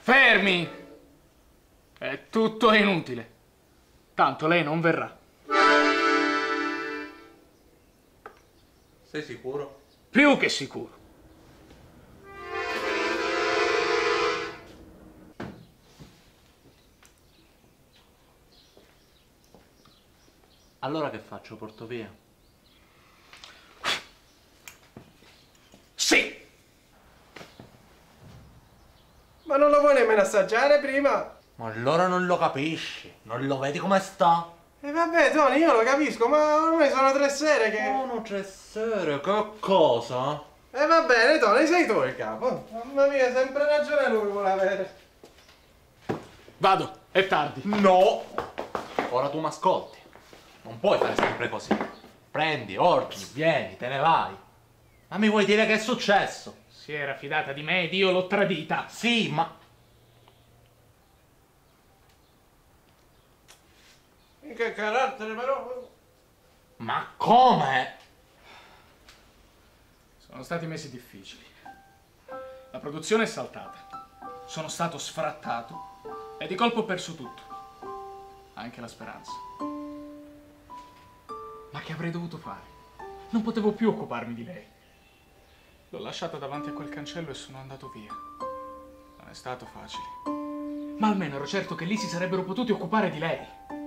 Fermi! È tutto inutile. Tanto lei non verrà. Sei sicuro? Più che sicuro. Allora che faccio? Porto via? Sì! Ma non lo vuoi nemmeno assaggiare prima? Ma allora non lo capisci? Non lo vedi come sta? E vabbè, Tony, io lo capisco, ma ormai sono tre sere che... Sono tre sere, che cosa? E va bene, Tony, sei tu il capo. Mamma mia, sempre ragione lui vuole avere. Vado, è tardi. No! Ora tu mi ascolti. Non puoi fare sempre così. Prendi, ordini, vieni, te ne vai. Ma mi vuoi dire che è successo? Si era fidata di me ed io l'ho tradita. Sì, ma... che carattere però... Ma come? Sono stati mesi difficili. La produzione è saltata. Sono stato sfrattato e di colpo ho perso tutto. Anche la speranza. Ma che avrei dovuto fare? Non potevo più occuparmi di lei. L'ho lasciata davanti a quel cancello e sono andato via. Non è stato facile. Ma almeno ero certo che lì si sarebbero potuti occupare di lei.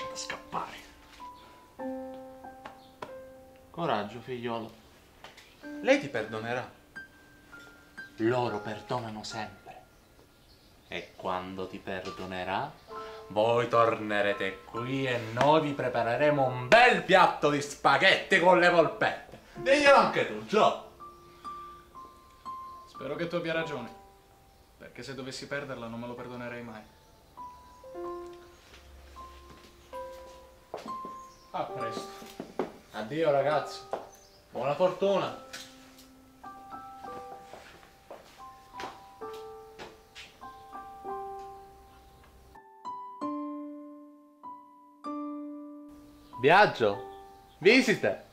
Lasciata scappare. Coraggio, figliolo. Lei ti perdonerà. Loro perdonano sempre. E quando ti perdonerà, voi tornerete qui e noi vi prepareremo un bel piatto di spaghetti con le polpette. Diglielo anche tu, Gio. Spero che tu abbia ragione. Perché se dovessi perderla non me lo perdonerei mai. A presto. Addio ragazzi. Buona fortuna. Viaggio. Visite.